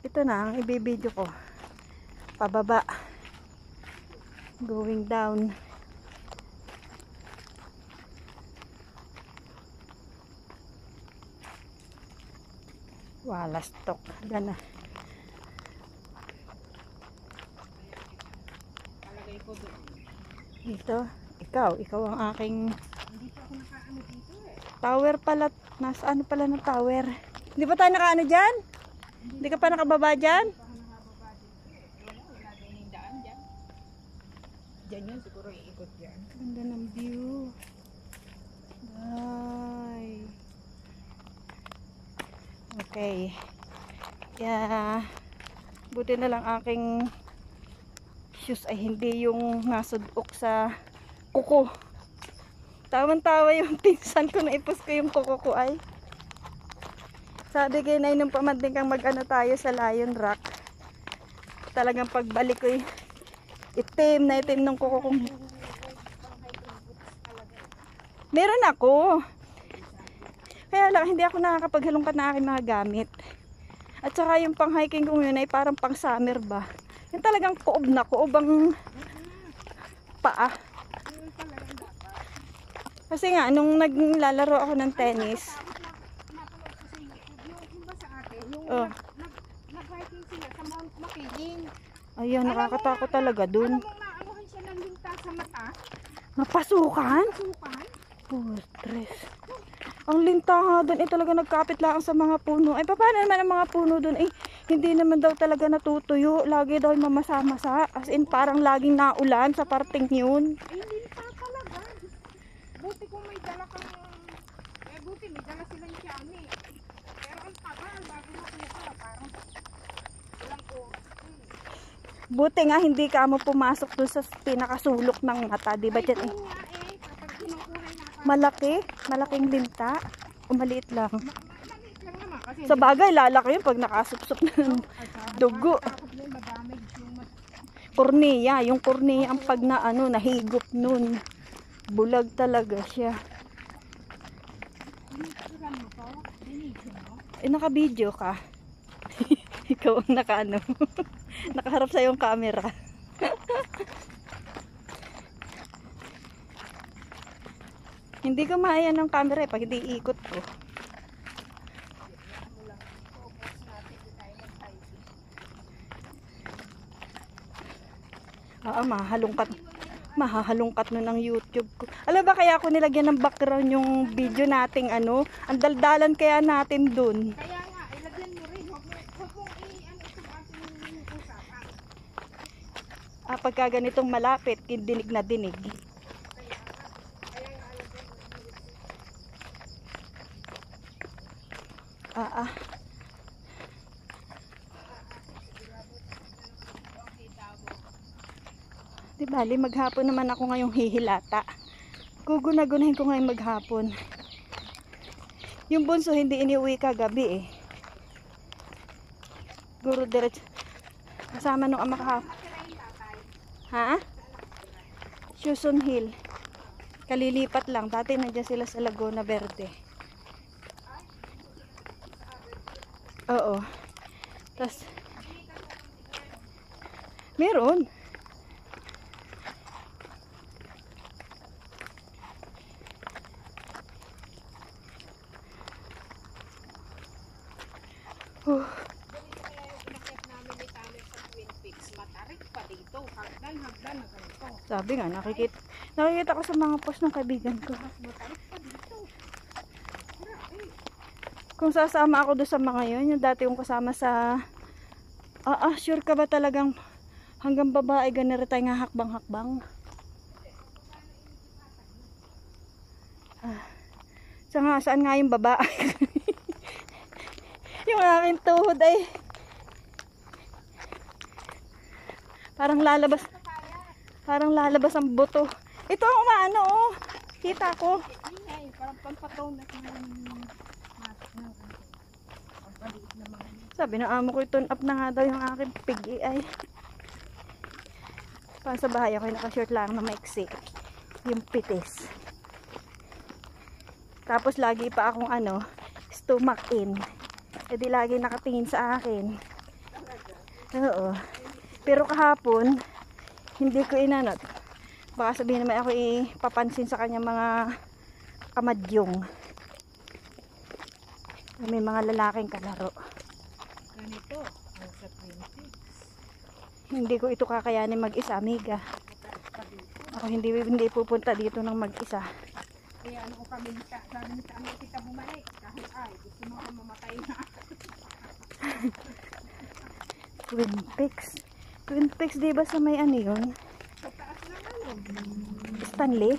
Ito na ang ibibideo ko. Pababa. Going down. Wala stock. Gana. Palagay ko doon. Ito. Ikaw. Ikaw ang aking dito tower pala. Nasa ano pala ng tower. Hindi pa tayo nakaano dyan? Hindi ka pa nakababa dyan? Dyan yun siguro iikot dyan. Ganda ng view. Bye. Okay. Kaya, buti na lang aking shoes ay hindi yung nasudok sa kuko. Tawan-tawa yung pinsan ko na ipos ko yung kuko ko ay. Sabi kay Nay nung pamanding kang mag-ano tayo sa Lion Rock. Talagang pagbalik ko itim na itim ng kuko Meron ako. Kaya lang, hindi ako nakakapaghalongkat na aking mga gamit. At saka yung pang hiking ko yun ay parang pang summer ba. Yung talagang kuob na kuob ang paa. Kasi nga, nung naglalaro ako ng tennis, Napanood ko sa YouTube. Yung iba sa atin, yung Oh. nag, nag, nag-hiking sila sa Mount Makiling. ayun, nakakatakot talaga Alam dun. maanuhan siya ng linta sa mata? Napasukan? Sukan? Oh, stress. Ang linta nga dun, eh talaga nagkapit lang sa mga puno. Ay, paano naman ang mga puno dun? Eh, hindi naman daw talaga natutuyo. Lagi daw mamasa-masa. As in, parang laging naulan sa parting yun. Ay, linta talaga. Buti kung may dala kang... Eh, buti may dala silang tiyami. Pero ang tagal, bago makuha. Parang ilang oras. Hmm. Buti nga hindi ka mo pumasok dun sa pinakasulok ng mata, di ba Ay, dyan eh? Malaki, malaking linta, o maliit lang. Sa bagay, lalaki yun pag nakasupsop ng dugo. Na yung kornea ang pag na ano, nahigop nun. Bulag talaga siya. Eh, naka-video ka. Ikaw ang naka-ano. Nakaharap sa yung camera. hindi ka maayan ng camera eh, pag hindi ikot ko. Ah, mahalungkat. Mahahalungkat nun ang YouTube ko. Alam ba kaya ako nilagyan ng background yung video nating ano? Ang daldalan kaya natin dun. Kaya nga, ilagyan mo rin. Huwag mo, huwag mong i-ano itong ating usapan. Pagka ganitong malapit, dinig na dinig. Ah, ah. Di bali, maghapon naman ako ngayong hihilata. Gugunagunahin ko ngayon maghapon. Yung bunso hindi iniuwi kagabi eh. Guro diretso. Kasama nung ama kahapon. Ha? Susan Hill. Kalilipat lang. Dati nandiyan sila sa Laguna Verde. Oo. Tapos, meron. Huh. Pinakit namin ni Tanner sa Twin Peaks. Matarik pa dito. Hagdan, hagdan na ganito. Sabi nga, nakikita, nakikita ko sa mga post ng kaibigan ko. Kung sasama ako doon sa mga yun, yung dati kong kasama sa... Ah, ah, sure ka ba talagang hanggang baba ay ganito tayo hakbang-hakbang? Ah, sa nga, saan nga yung baba? yung aking tuhod ay parang lalabas parang lalabas ang buto. Ito ang umaano oh. Kita ko. Eh, parang. Pampaliit na Sabi ng amo ko, turn up na nga daw yung aking pigi ay. Pang sa bahay ako, naka-short lang na maiksi. Yung pitis. Tapos lagi pa akong ano, stomach in. E di lagi nakatingin sa akin. Oo. Pero kahapon, hindi ko inanot. Baka sabihin naman ako ipapansin sa kanya mga kamadyong. May mga lalaking kalaro. Ganito. Ang sa 20. Hindi ko ito kakayanin mag-isa, amiga. Ako hindi hindi pupunta dito ng mag-isa. Kaya ano ko kami sa sabi ni kami kita bumalik kahit ay gusto mo ako mamatay na. Twin Peaks. Twin Peaks, di ba sa may ano yun? Ano. Stanley?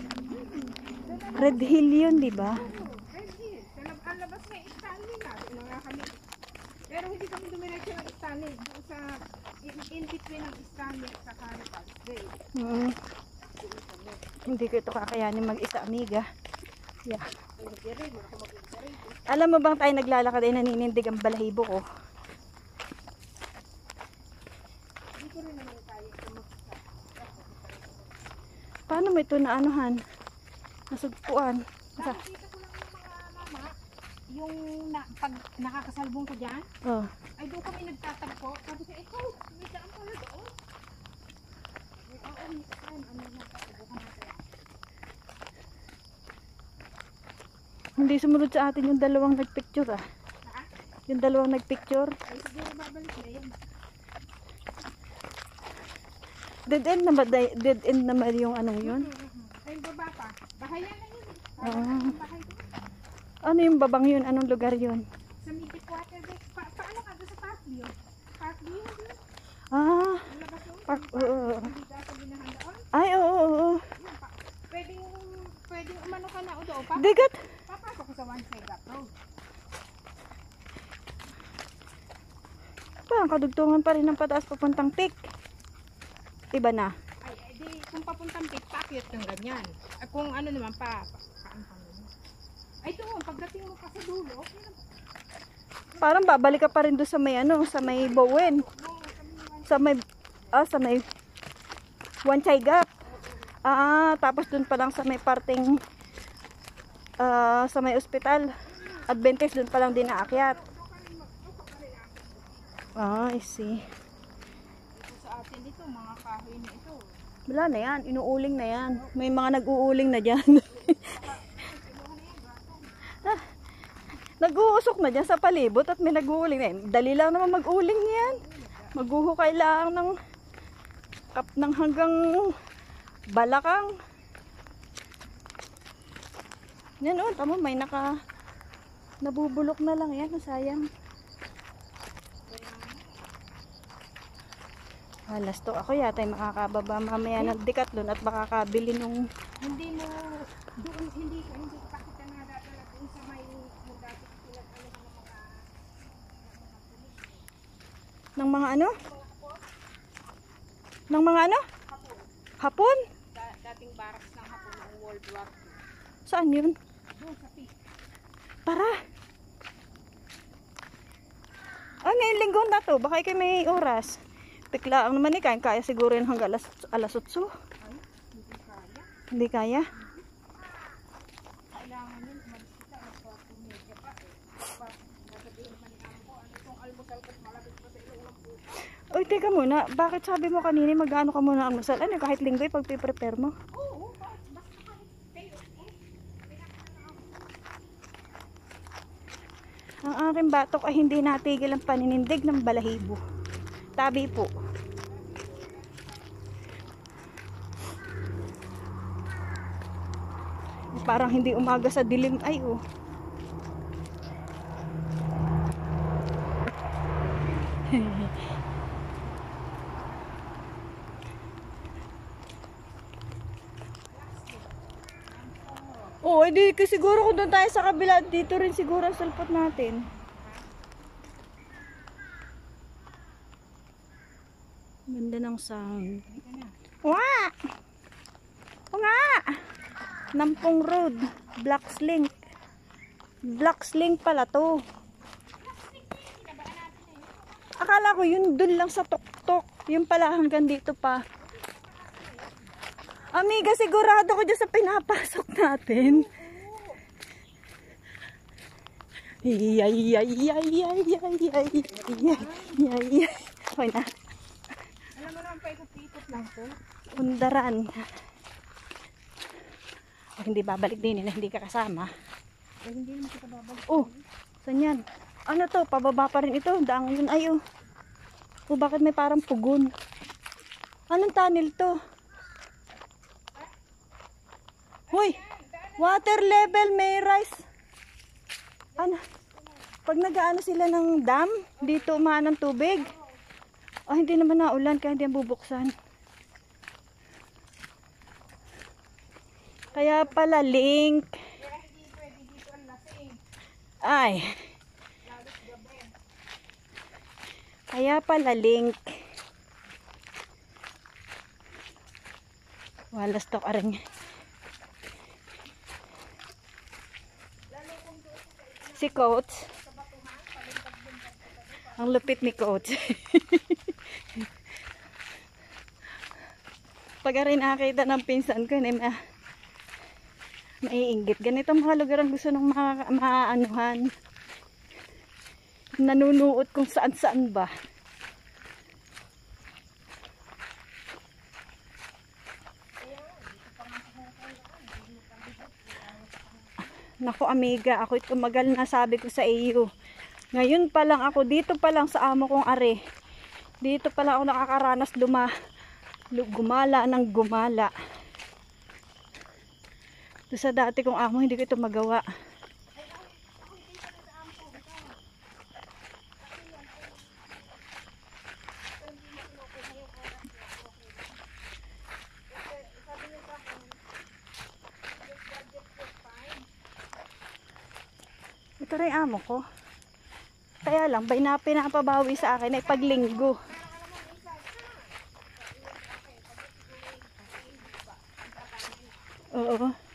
Red Hill yun, di ba? Red Hill. Sa labas na Stanley na. Doon nga kami. Pero hindi kami dumiretso ng Stanley. Doon sa in, in between ng Stanley at sa Caritas Bay. Mm. Hindi ko ito kakayanin mag-isa, amiga. Yeah. Alam mo bang tayo naglalakad ay naninindig ang balahibo ko? Hindi ko rin naman kaya sa mag Ito naanuhan? Nasugpuan. Sa, Nakikita ko lang yung mga mama, yung na, pag nakakasalbong ko dyan, oh. ay doon kami nagtatagpo. Sabi ko, ikaw, may daan pala doon. Ano na, natin. Hindi sumunod sa atin yung dalawang nagpicture ah. Ha? Yung dalawang nagpicture. Ay, siguro babalik na yun. Dead end naman, dead end naman yung anong yun. Ay, baba pa. Bahayan na yun. bahay. Ano yung babang yun? Anong lugar yun? Sa Midget Water. Pa paano ka sa Parkview? Parkview. Ah, Ang park, oo. Ay, oo, oo. Pwedeng, pwedeng umano ka na o doon. Pa Digat. papasok ko sa One Mega Road. Parang kadugtungan pa rin ng pataas papuntang peak. Iba na. Ay, di, kung papuntang pit, pakyat ng ganyan. At kung ano naman pa, pa paano pa naman. Ay, doon, pagdating mo pa sa dulo, okay na. Parang babalik ka pa rin doon sa may ano, sa may Bowen. Sa may, ah, sa may Wanchay Gap. Ah, tapos doon pa lang sa may parting, ah, sa may ospital. Adventist doon pa lang din naakyat. Ah, I see. Ito sa atin dito, mga kahoy na ito. Wala na yan, inuuling na yan. May mga nag-uuling na dyan. Ah, Nag-uusok na dyan sa palibot at may nag-uuling na yan. Dali lang naman mag-uling yan. Maghuhukay lang ng kap ng hanggang balakang. Yan o, tamo may naka nabubulok na lang yan, sayang. Alas to ako yata ay makakababa mamaya ng dikatlon at makakabili nung Hindi mo, doon, hindi ka, hindi ka kita nga dadala doon sa may, mo dati pinag-ano ng mga, ng mga ano? Ng mga ano? Hapon? da, dating barracks ng hapon ng World War II. Saan yun? Doon sa peak. Tara. Ah, ngayong linggo na to. Baka ikay may oras. Pikla ang naman ikaw. Kaya siguro yun hanggang alas, alas 8. Ay, hindi kaya. Hindi kaya. Kailangan yun, umalis kita, magpa-pumedya pa eh. Pa, sasabihin naman ni ko, ano itong almusal malapit pa sa ilong ng puta. Uy, teka muna. Bakit sabi mo kanina mag-ano ka muna ang masal? Ano, kahit linggo yung pagpiprepare mo? Oo, ba- basta kahit kayo, eh, Ang aking batok ay hindi natigil ang paninindig ng balahibo. Tabi po. Parang hindi umaga sa dilim. Ay, oh. Oo, oh, edi siguro kung doon tayo sa kabila, dito rin siguro ang salpot natin. Ganda ng sound. Wa! Nga! Nampong Road. Black Slink. Black Slink pala to. Akala ko yun dun lang sa tuktok. Yung pala hanggang dito pa. Amiga, sigurado ko dyan sa pinapasok natin. Ay, ay, ay, ay, ay, ay, ay, ay, ay, ay. Okay na. Undaran. O, hindi babalik din na hindi ka kasama. Eh, hindi naman kita babalik. Oh, saan yan? Ano to? Pababa pa rin ito. Daang yun. Ay, oh. Oh, bakit may parang pugon? Anong tunnel to? Hoy! Water level may rise. Ano? Pag nagaano sila ng dam, dito umaan ng tubig. Oh, hindi naman naulan kaya hindi yan bubuksan. Kaya pala link. Ay. Kaya pala link. Walas to ka rin. Si Coach. Ang lupit ni Coach. Pag rin nakakita ng pinsan ko, na maiinggit. Ganito mga lugar ang gusto ng mga maanuhan. Nanunuot kung saan saan ba. Naku amiga, ako'y tumagal na sabi ko sa iyo. Ngayon pa lang ako, dito pa lang sa amo kong are. Dito pa lang ako nakakaranas luma, lu- gumala ng gumala. Doon sa dati kong amo, hindi ko ito magawa. Ito rin amo ko. Kaya lang, bay na pinapabawi sa akin ay paglinggo. Oo.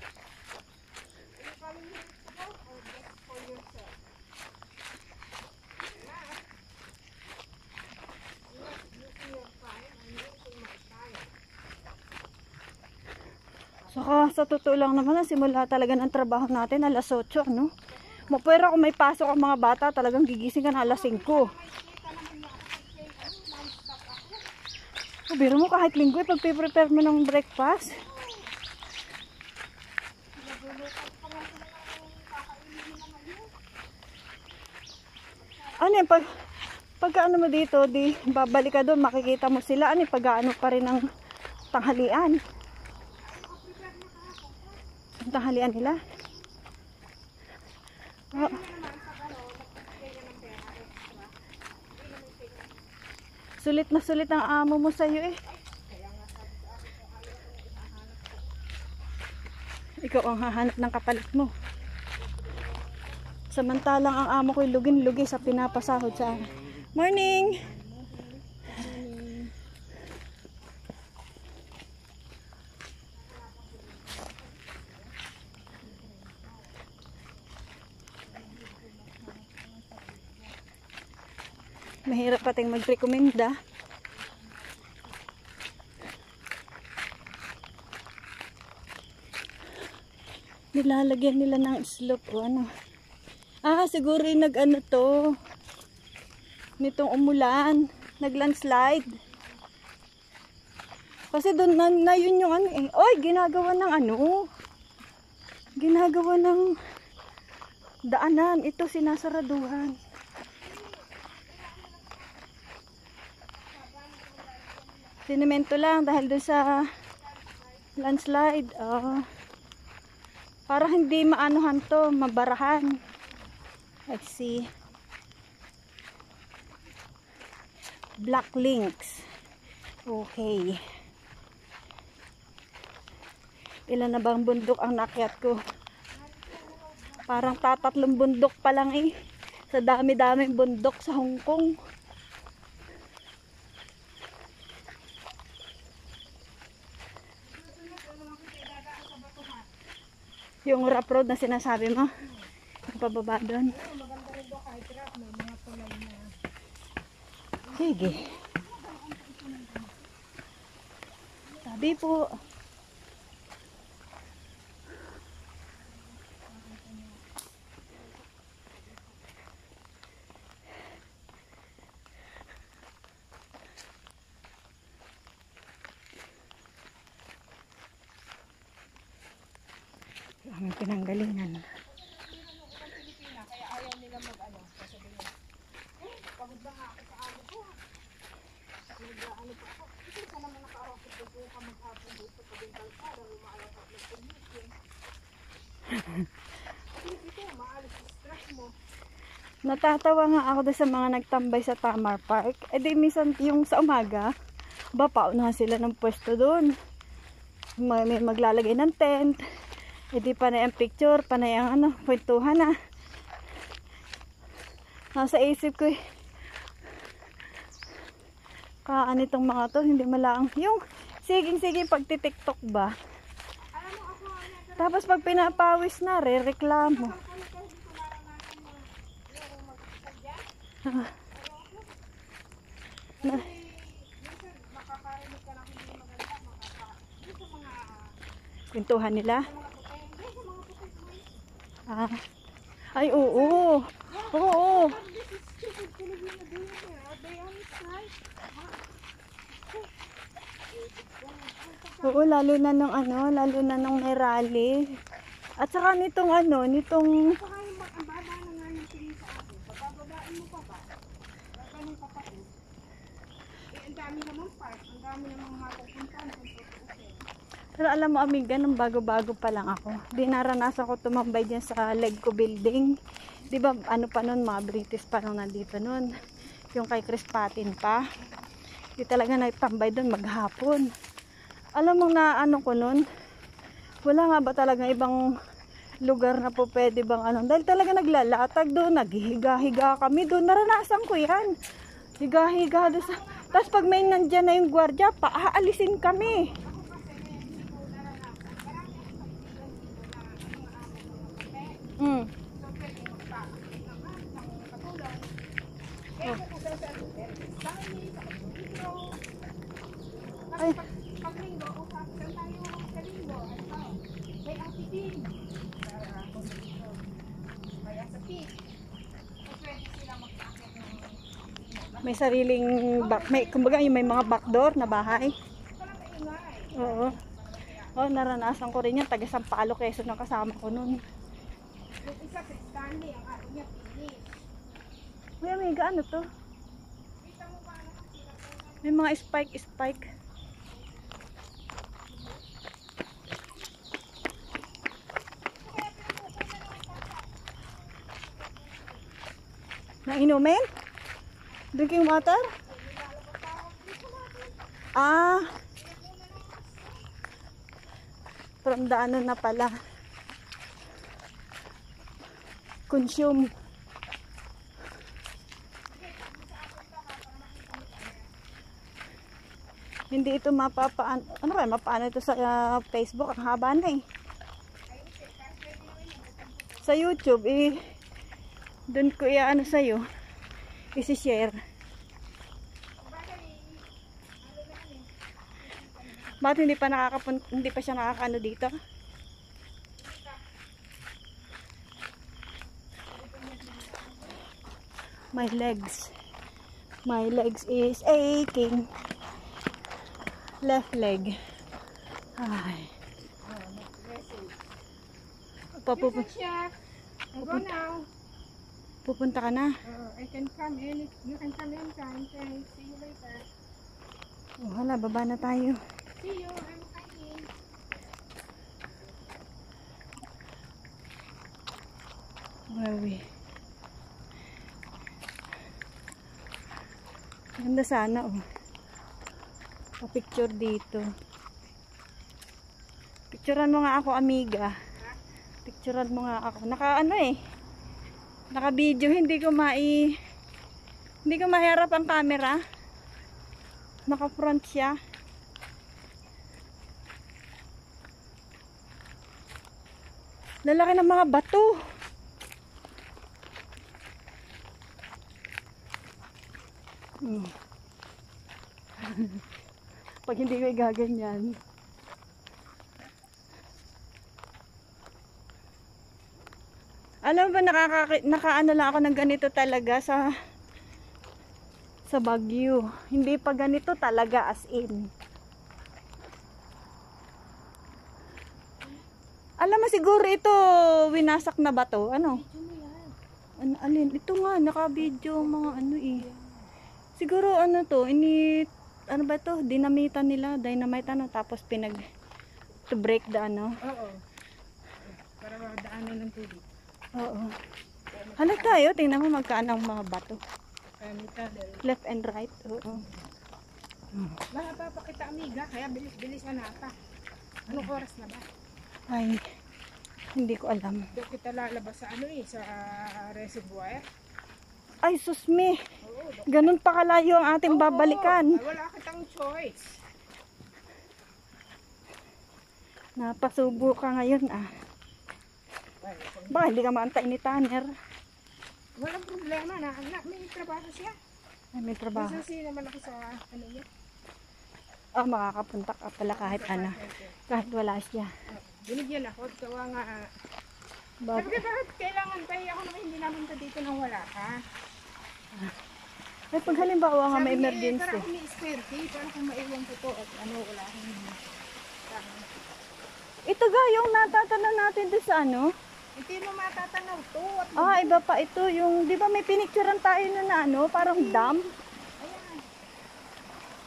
Saka sa totoo lang naman, simula talaga ng trabaho natin alas 8, ano? Mapwera kung may pasok ang mga bata, talagang gigising ka na alas 5. O, biro mo kahit linggo, pag prepare mo ng breakfast. Ano yan, pag, pagka ano mo dito, di babalik ka doon, makikita mo sila, ano, pag ano pa rin ng tanghalian. Tanghalian nila. Oh. Sulit na sulit ang amo mo sa'yo eh. Ikaw ang hahanap ng kapalit mo. Samantalang ang amo ko'y lugin-lugi sa pinapasahod sa akin. Morning! Mahirap pating mag-recommenda. Nilalagyan nila ng slope o ano. Ah, siguro yung nag-ano to. Nitong umulan. Nag-landslide. Kasi doon na, na yun yung ano eh. Oy, ginagawa ng ano. Ginagawa ng daanan. Ito sinasaraduhan. Sinemento lang dahil doon sa landslide. Ah. para hindi maanuhan to, mabarahan. I see. Black links. Okay. Ilan na bang bundok ang nakyat ko? Parang tatatlong bundok pa lang eh. Sa dami-daming bundok sa Hong Kong. Yung rough road na sinasabi mo. Yung pababa doon. Sige. Sabi po. pinanggalingan. Pilipina, kaya ayaw nila mag-ano. Sasabihin, eh, pagod na nga ako sa amo ko. Nag-ano pa ako. Kasi sa naman naka-office ko po ka maghapon dito pag yung kalsada, lumaalas at nag-commute eh. At least ito, maalis yung stress mo. Natatawa nga ako sa mga nagtambay sa Tamar Park. E di minsan yung sa umaga, ba paunahan sila ng pwesto doon. May, may maglalagay ng tent. E di panay ang picture, panay ang ano, kwentuhan na. Nasa isip ko eh. Kaan itong mga to, hindi malaang. Yung siging-siging pagtitiktok ba? Alam mo ako, ano, Tapos pag pinapawis na, re-reklamo. Ah. Mga... Kwentuhan nila. Ah. Ay, oo. Oo. But Oo, lalo na nung ano, lalo na nung may rally. At saka nitong ano, nitong. Pero alam mo, amiga, nung bago-bago pa lang ako, di naranasan ko tumambay dyan sa Legco building. Di ba, ano pa nun, mga British pa nung nandito nun. Yung kay Chris Patin pa. Di talaga nagtambay doon maghapon. Alam mo na ano ko nun, wala nga ba talaga ibang lugar na po pwede bang ano. Dahil talaga naglalatag doon, naghihiga-higa kami doon. Naranasan ko yan. Higa-higa doon sa... Tapos pag may nandyan na yung gwardiya, paaalisin kami. Mm. So, pwede magpapakit naman ng katulong. Eh, kung sa sa Dami, sa Pedro. Ay. Kasi pag, pag linggo, o sa saan tayo sa linggo, ano, may activity. Sa Pedro. Kaya sa peak. So, pwede sila magpakit ng Sariling back, may kumbaga yung may mga backdoor na bahay. Oo. Oh, naranasan ko rin yan. Taga Sampalo, Quezon ang kasama ko nun. Yung isa sa Stanley, ang ano niya, finish. Uy, amiga, ano to? May mga spike, spike. Na inumin? Drinking water? Ah. From the ano na pala. Consume. Hindi ito mapapaan ano kaya mapaano ito sa ah, Facebook ang haba na eh. Sa YouTube eh doon ko i-ano sa iyo i-share. Bakit hindi pa nakakapun hindi pa siya nakakaano dito? My legs. My legs is aching left leg. Ay. Papupun Yes, chef. I'll go now. Pupunta ka na. Uh, I can come in. You can come in time. Thanks. See you later. Oh, hala, baba na tayo. See you. I'm coming. Grabe. Ganda sana, oh. Pa-picture dito. Picturean mo nga ako, amiga. Picturean mo nga ako. Naka ano eh. Naka video, hindi ko mai hindi ko maharap ang camera. Naka front siya. Lalaki ng mga bato. Hmm. Pag hindi ko igaganyan. Alam ba nakaka nakaano lang ako ng ganito talaga sa sa Baguio. Hindi pa ganito talaga as in. Alam mo siguro ito, winasak na ba to? Ano? Ano, alin? Ito nga, naka-video mga ano eh. Siguro ano to, ini, ano ba to? Dinamitan nila, dynamite ano, tapos pinag, to break the ano. Oo. Para makadaanan ng tubig. Oo. Halag tayo, tingnan mo magkaan ang mga bato. Left and right, oo. Mahaba pa kita amiga, kaya bilis-bilis na nata. Anong oras na ba? Ay, hindi ko alam. Doon kita lalabas sa ano eh, sa ah, reservoir. Ay, susme. Oo, doon. Ganun pa kalayo ang ating babalikan. Ay, wala kitang choice. Napasubo ka ngayon ah. Baka hindi ka maantay ni Tanner. walang problema na, anak, may trabaho siya. Ay, may trabaho. Minsan siya naman ako sa ano yan. Ah, makakapunta ka pala kahit ano. Kahit wala siya. Binigyan ako, gawa nga. Bab Sabi ko, bakit kailangan tayo ako naman hindi napunta dito nang wala ka? Ay, pag halimbawa nga may Sabi niya, emergency. Tara, kung may spare key, para kung maiwan ko to at ano, wala akong Ito ga, yung natatanaw natin doon sa ano. Hindi mo matatanaw to. At Ah, iba pa ito. Yung, di ba may pinicturean tayo na, na ano, parang dam? Ayan,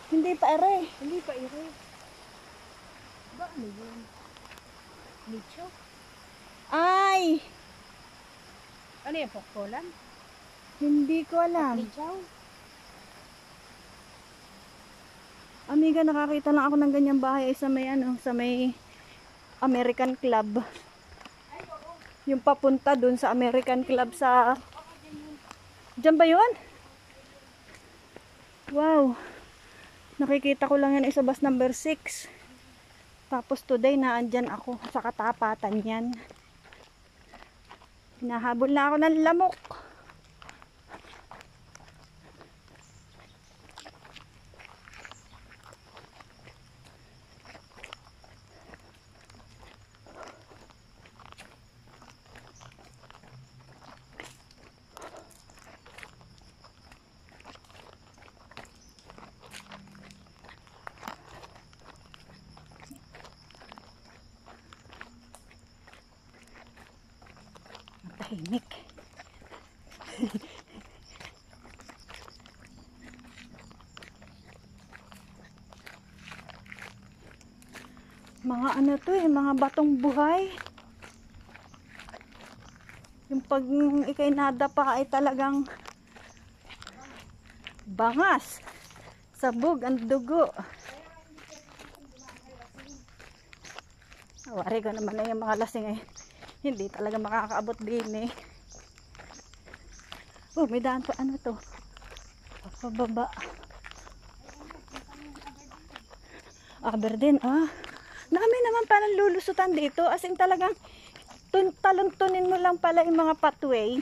Hindi pa ere. hindi pa ire. Ba, ano yun? Nicho? Ay, Ano yung pokpolan? hindi ko alam. Nicho? Amiga, nakakita lang ako ng ganyang bahay ay sa may ano, sa may American Club. Yung papunta dun sa American Club sa... Diyan ba yun? Wow. Nakikita ko lang yan isa bus number 6. Tapos today naandyan ako sa katapatan yan. Hinahabol na ako ng lamok. Tahimik. mga ano to eh, mga batong buhay. Yung pag ikay nadapa ay talagang bangas. Sabog ang dugo. Wari ko naman na yung mga lasing eh. Hindi talaga makakaabot din eh. Oh, may daan pa. Ano to? Pababa. Aberdeen, ah. Dami naman palang lulusutan dito. As in talagang tun talon-tunin mo lang pala yung mga pathway.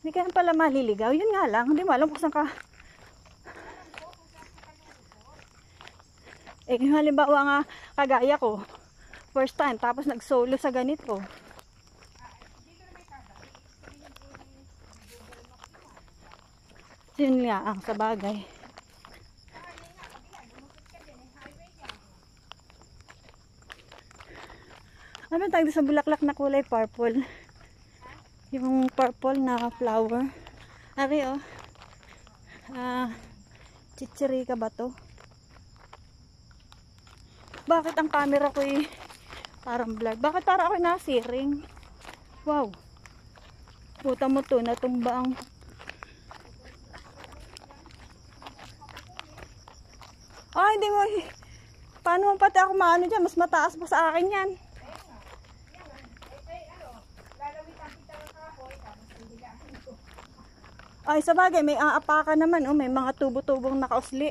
Hindi ka pala maliligaw. Yun nga lang. Hindi mo alam kung saan ka. Eh, halimbawa nga, kagaya ko, first time, tapos nag-solo sa ganito. Yun nga, ang sa bagay. Ano tawag sa bulaklak na kulay purple? Yung purple na flower. Ari oh. Ah, chichirika ba to? Bakit ang camera ko eh, parang vlog? Bakit para ako nasiring? Wow. Puta mo to, natumba ang Ah, hindi mo. Paano mo pati ako maano dyan? Mas mataas pa sa akin yan. Ay, sa bagay, may aapakan naman. Oh, may mga tubo-tubong nakausli.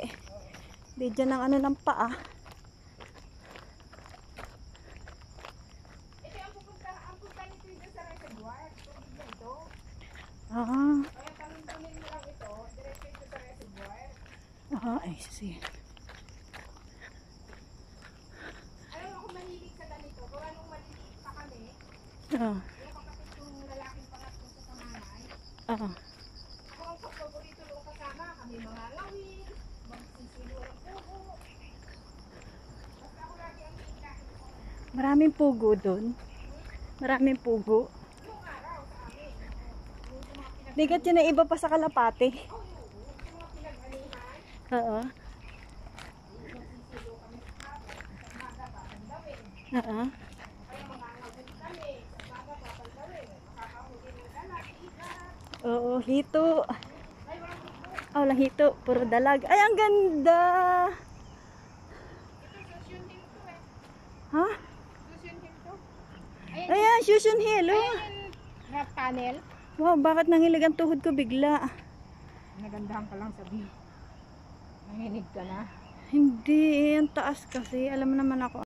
Di dyan ang ano ng paa. Ito ang pupunta, ang punta nito dito sa reservoir. Tubig na ito. Ah, Kaya talon-tunin mo lang ito, diretso ito sa reservoir. ah, ay, sige. Alam mo kung mahilig ka ganito, kung anong maliliit pa kami, Ah, yung kapatid kong lalaking pangatlo sa kamanay, ah. ako ang paborito doon kasama, kami mga lawin, magsisilo ng puho. Basta ako lagi ang hikahin ko. Maraming pugo doon. Maraming pugo. Digat yun na iba pa sa kalapate. Oo. Oo. Oo, hito. Oh, lang hito. Puro dalag. Ay, ang ganda. Ha? Dito. Shushan Hill. Oh. Rock tunnel. Wow, bakit nangilig ang tuhod ko bigla? Nagandahan ka lang sabi. Nanginig ka na. Hindi, eh, ang taas kasi. Alam mo naman ako,